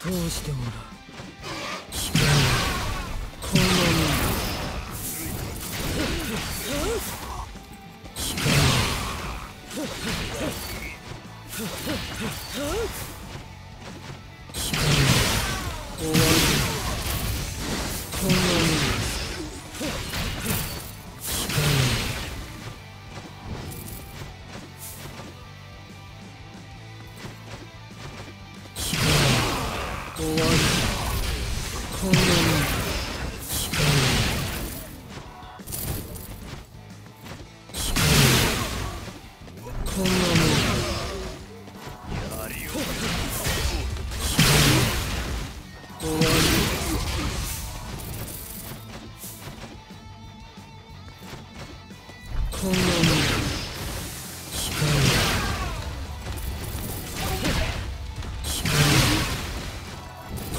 通してもらうはこんなもんだ機械は終わりこんなもんだ機械は機械はこんなもんだ終わりこんなもん。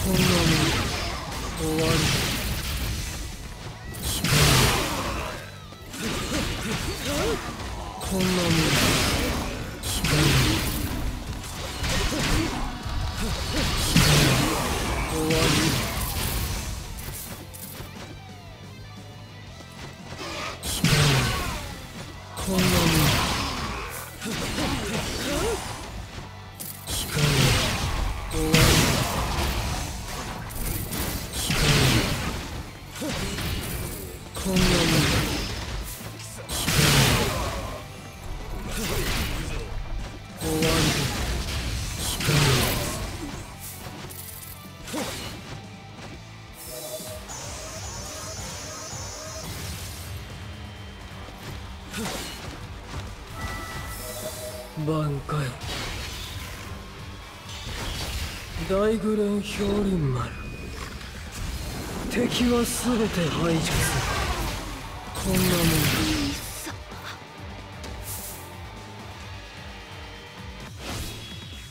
こんなもん。だ終わりこんなもんだ機械は終わりこんなもんこんなもんだ機械は終わり機械は挽回大グレン氷林丸敵は全て排除する。こんなもんだ。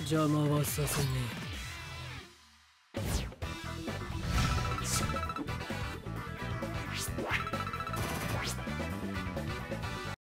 邪魔はさせねえ。